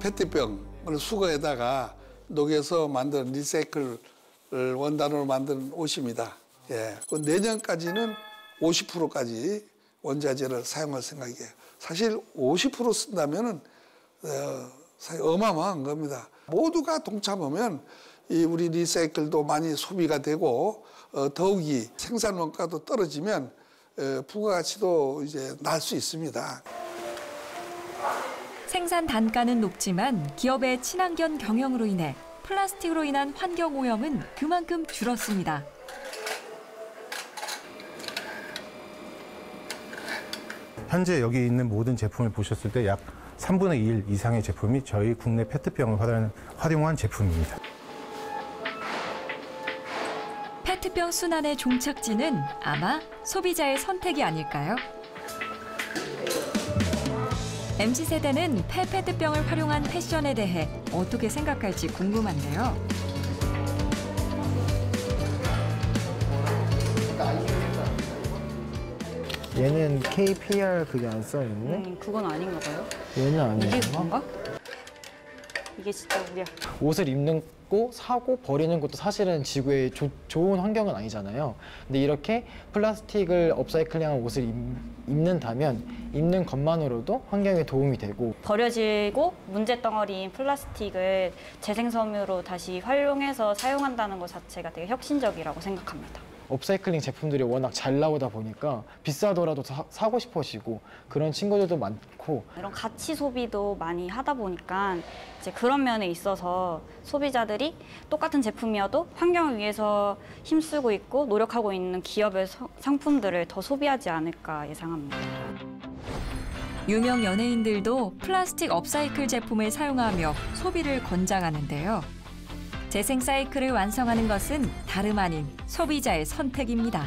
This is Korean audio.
페트병을 수거에다가 녹여서 만든 리사이클 원단으로 만든 옷입니다. 예, 그 내년까지는 50%까지 원자재를 사용할 생각이에요. 사실 50% 쓴다면은 어, 사실 어마어마한 겁니다. 모두가 동참하면 이 우리 리사이클도 많이 소비가 되고 어, 더욱이 생산 원가도 떨어지면 어, 부가가치도 이제 날 수 있습니다. 생산 단가는 높지만 기업의 친환경 경영으로 인해 플라스틱으로 인한 환경 오염은 그만큼 줄었습니다. 현재 여기 있는 모든 제품을 보셨을 때 약 3분의 1 이상의 제품이 저희 국내 페트병을 활용한, 제품입니다. 페트병 순환의 종착지는 아마 소비자의 선택이 아닐까요? MZ세대는 폐페트병을 활용한 패션에 대해 어떻게 생각할지 궁금한데요. 얘는 KPR 그게 안 써있네? 음, 그건 아닌가 봐요. 얘는 아니야. 이게 그건가? 이게 진짜 우리야. 옷을 입는 고 사고 버리는 것도 사실은 지구에 조- 좋은 환경은 아니잖아요. 근데 이렇게 플라스틱을 업사이클링한 옷을 입, 입는다면 입는 것만으로도 환경에 도움이 되고 버려지고 문제 덩어리인 플라스틱을 재생섬유로 다시 활용해서 사용한다는 것 자체가 되게 혁신적이라고 생각합니다. 업사이클링 제품들이 워낙 잘 나오다 보니까 비싸더라도 사, 사고 싶어지고 그런 친구들도 많고 이런 가치 소비도 많이 하다 보니까 이제 그런 면에 있어서 소비자들이 똑같은 제품이어도 환경을 위해서 힘쓰고 있고 노력하고 있는 기업의 서- 상품들을 더 소비하지 않을까 예상합니다. 유명 연예인들도 플라스틱 업사이클 제품을 사용하며 소비를 권장하는데요. 재생 사이클을 완성하는 것은 다름 아닌 소비자의 선택입니다.